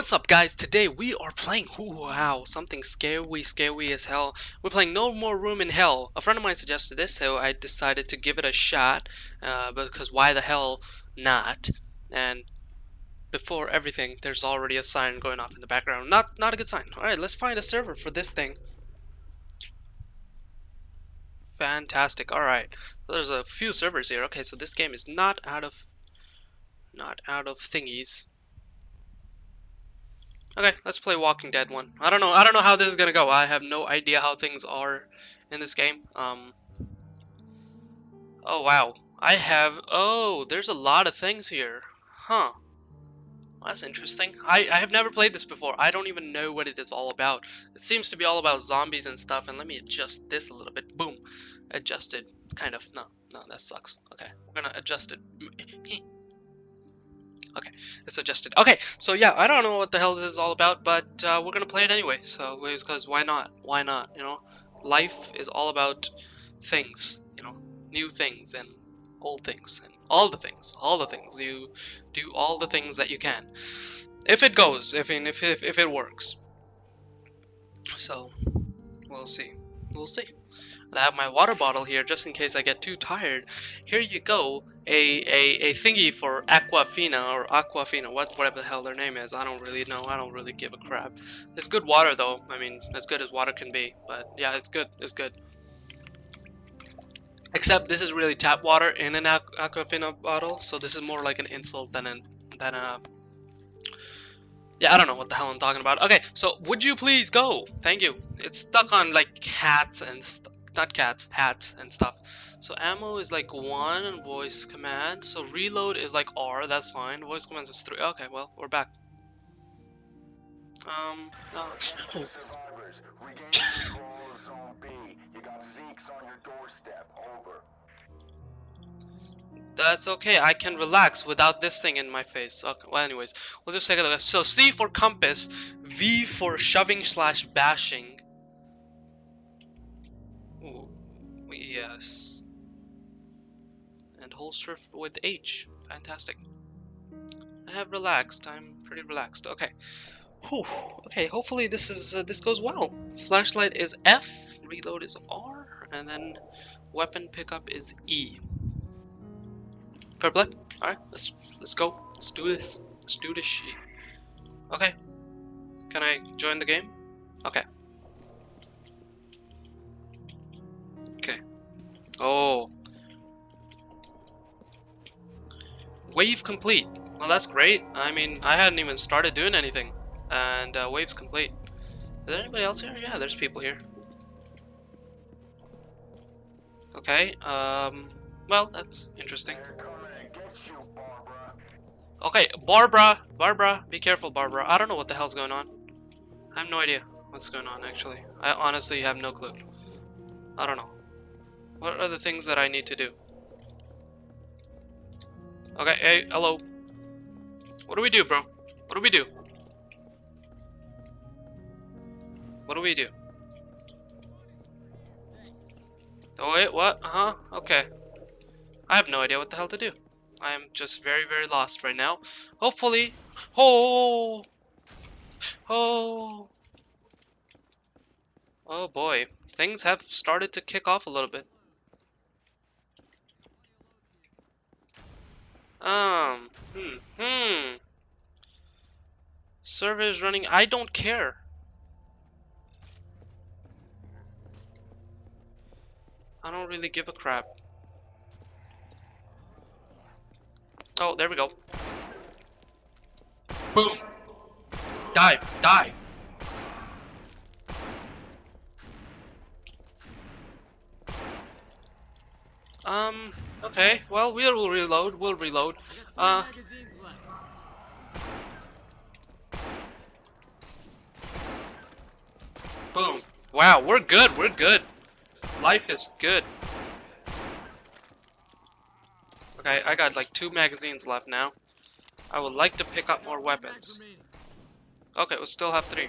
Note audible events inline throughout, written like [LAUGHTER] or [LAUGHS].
What's up guys? Today we are playing wow, something scary, scary as hell. We're playing No More Room in Hell. A friend of mine suggested this, so I decided to give it a shot, uh, because why the hell not? And before everything, there's already a sign going off in the background. Not not a good sign. Alright, let's find a server for this thing. Fantastic. Alright. So there's a few servers here. Okay, so this game is not out of not out of thingies. Okay, let's play Walking Dead one. I don't know. I don't know how this is gonna go. I have no idea how things are in this game. Um. Oh wow, I have. Oh, there's a lot of things here. Huh. That's interesting. I, I have never played this before. I don't even know what it is all about. It seems to be all about zombies and stuff. And let me adjust this a little bit. Boom. Adjusted. Kind of. No, no, that sucks. Okay, we're gonna adjust it. [LAUGHS] Okay, it's adjusted. Okay, so yeah, I don't know what the hell this is all about, but uh, we're gonna play it anyway. So, because why not? Why not? You know, life is all about things. You know, new things and old things and all the things, all the things. You do all the things that you can, if it goes, if if if, if it works. So, we'll see. We'll see. I have my water bottle here just in case I get too tired. Here you go, a, a, a thingy for Aquafina or Aquafina, what, whatever the hell their name is. I don't really know. I don't really give a crap. It's good water though. I mean, as good as water can be. But yeah, it's good. It's good. Except this is really tap water in an Aquafina bottle, so this is more like an insult than a than a yeah, I don't know what the hell I'm talking about. Okay, so would you please go? Thank you. It's stuck on like cats and stuff not cats, hats and stuff. So ammo is like one and voice command. So reload is like R, that's fine. Voice commands is three. Okay, well, we're back. Um, no. Survivors, regain control of Zone B. You got Zeke's on your doorstep. Over. That's okay, I can relax without this thing in my face. Okay, well anyways, we'll just take a look. So C for compass, V for shoving slash bashing, Yes. And holster with H. Fantastic. I have relaxed. I'm pretty relaxed. Okay. Whew. Okay, hopefully this is uh, this goes well. Flashlight is F, reload is R, and then weapon pickup is E. Fair play. Alright, let's let's go. Let's do this. Let's do this shit. Okay. Can I join the game? Okay. Oh. Wave complete. Well, that's great. I mean, I hadn't even started doing anything. And uh, wave's complete. Is there anybody else here? Yeah, there's people here. Okay, um, well, that's interesting. Okay, Barbara, Barbara, be careful, Barbara. I don't know what the hell's going on. I have no idea what's going on, actually. I honestly have no clue. I don't know. What are the things that I need to do? Okay, hey, hello. What do we do, bro? What do we do? What do we do? Oh wait, what? Uh-huh, okay. I have no idea what the hell to do. I am just very, very lost right now. Hopefully... Oh! Oh! Oh boy. Things have started to kick off a little bit. Um, hmm, hmm. Server is running. I don't care. I don't really give a crap. Oh, there we go. Boom. Dive, dive. Um, okay, well, we'll reload, we'll reload. Uh... Boom. Wow, we're good, we're good. Life is good. Okay, I got like two magazines left now. I would like to pick up more weapons. Okay, we still have three.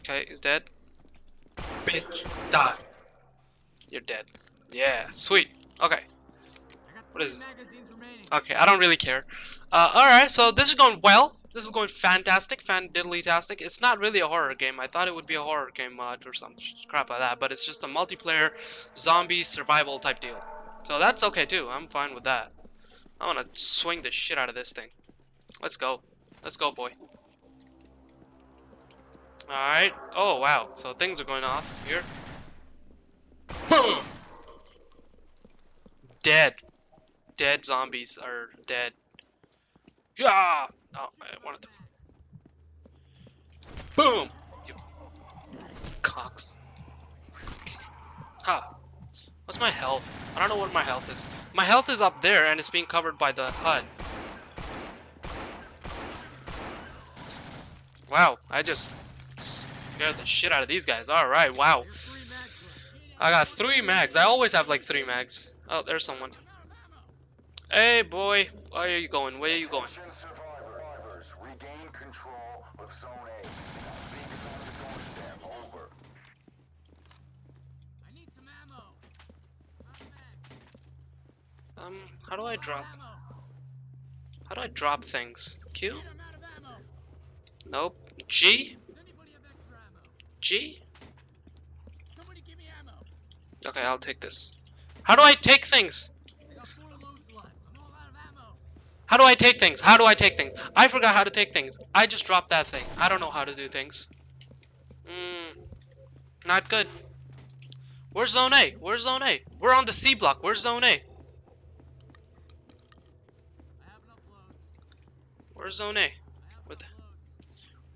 Okay, he's dead. Bitch, die. You're dead. Yeah, sweet. Okay. What is it? Okay, I don't really care. Uh, alright, so this is going well. This is going fantastic, fan diddly tastic. It's not really a horror game. I thought it would be a horror game mod or some crap like that, but it's just a multiplayer zombie survival type deal. So that's okay too. I'm fine with that. I wanna swing the shit out of this thing. Let's go. Let's go, boy. Alright. Oh, wow. So things are going off here. Boom! Dead. Dead zombies are dead. Yeah! Oh, I wanted to. Boom! You cocks. Huh. What's my health? I don't know what my health is. My health is up there and it's being covered by the HUD. Wow, I just scared the shit out of these guys. Alright, wow. Your three mags left. I got three mags. I always have like three mags. Oh, there's someone. Hey, boy. Where are you going? Where are you going? Attention survivors. Regain control of Zone A. Zeke is on your doorstep. Over. I need some ammo. Not a mag. Um, how do I drop? How do I drop things? Q? Shit, I'm out of ammo. Nope. G? Does anybody have extra ammo? Somebody give me ammo. Okay, I'll take this. How do I take things? I got four loads left. I'm all out of ammo. How do I take things? How do I take things? I forgot how to take things. I just dropped that thing. I don't know how to do things. Hmm. Not good. Where's zone A? Where's zone A? We're on the C block. Where's zone A? I have enough loads. Where's zone A? the-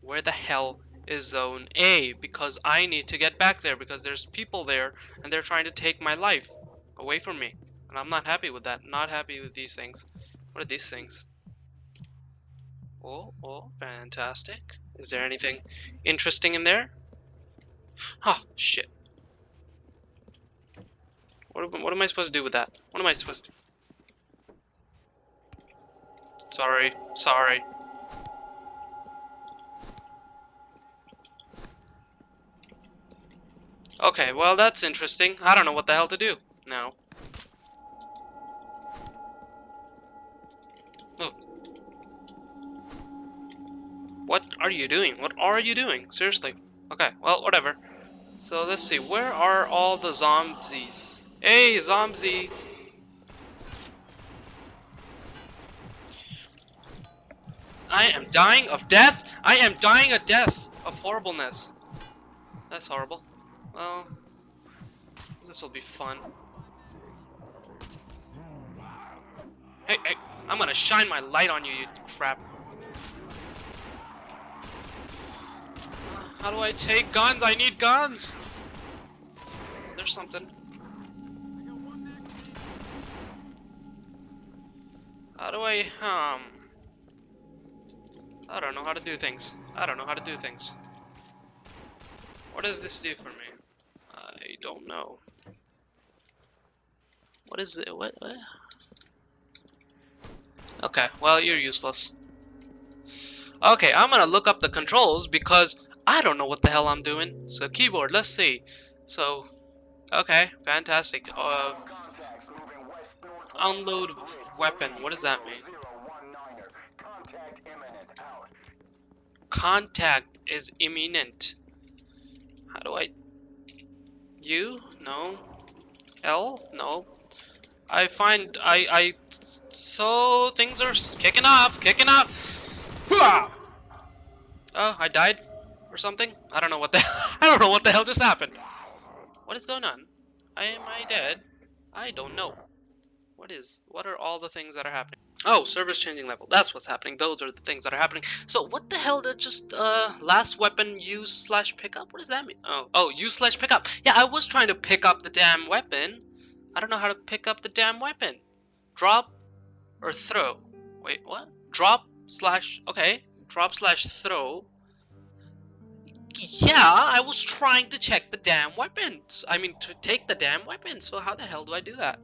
Where the hell is zone A? Because I need to get back there because there's people there and they're trying to take my life away from me. And I'm not happy with that. Not happy with these things. What are these things? Oh, oh, fantastic. Is there anything interesting in there? Huh, shit. What, what am I supposed to do with that? What am I supposed to do? Sorry, sorry. Okay, well that's interesting. I don't know what the hell to do now. Oh. What are you doing? What are you doing? Seriously. Okay, well, whatever. So let's see, where are all the zombies? Hey, zombie! I am dying of death. I am dying of death of horribleness. That's horrible. Well, this will be fun. Hey, hey, I'm gonna shine my light on you, you crap. How do I take guns? I need guns! There's something. How do I, um... I don't know how to do things. I don't know how to do things. What does this do for me? I don't know. What is it? What? what? Okay, well, you're useless. Okay, I'm gonna look up the controls because I don't know what the hell I'm doing. So, keyboard, let's see. So, okay, fantastic. Uh, unload weapon, what does that mean? 3019er. Contact imminent. Contact is imminent. How do I? U? No. L? No. I find I I. So things are kicking off, kicking off. Oh, I died or something. I don't know what the [LAUGHS] I don't know what the hell just happened. What is going on? I am I dead? I don't know. What is? What are all the things that are happening? Oh, service changing level. That's what's happening. Those are the things that are happening. So what the hell did just uh last weapon use slash pickup? What does that mean? Oh, oh, use slash pickup. Yeah, I was trying to pick up the damn weapon. I don't know how to pick up the damn weapon. Drop or throw. Wait, what? Drop slash okay. Drop slash throw. Yeah, I was trying to check the damn weapons. I mean, to take the damn weapon. So how the hell do I do that?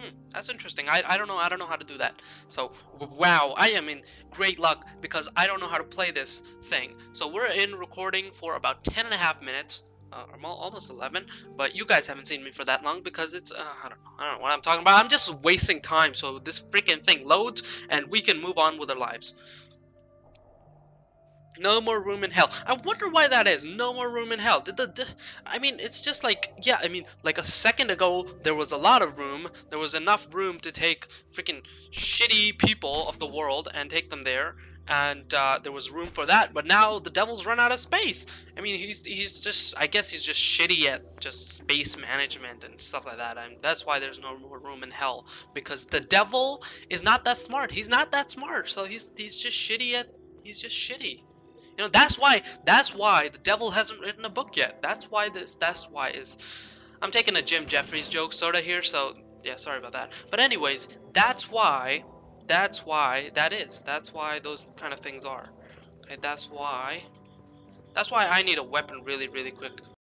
Hmm, that's interesting. I, I don't know. I don't know how to do that. So, wow, I am in great luck because I don't know how to play this thing. So we're in recording for about 10 and a half minutes. Uh, I'm al- almost 11, but you guys haven't seen me for that long because it's, uh, I don't I don't know what I'm talking about. I'm just wasting time so this freaking thing loads and we can move on with our lives. No more room in hell. I wonder why that is. No more room in hell. Did the, the I mean, it's just like yeah. I mean, like a second ago, there was a lot of room. There was enough room to take freaking shitty people of the world and take them there, and uh, there was room for that. But now the devil's run out of space. I mean, he's he's just. I guess he's just shitty at just space management and stuff like that. And that's why there's no more room in hell because the devil is not that smart. He's not that smart. So he's he's just shitty at. He's just shitty. You know, that's why that's why the devil hasn't written a book yet. That's why this that's why it's I'm taking a Jim Jeffries joke sorta here, so yeah, sorry about that. But anyways, that's why that's why that is. That's why those kind of things are. Okay, that's why that's why I need a weapon really, really quick.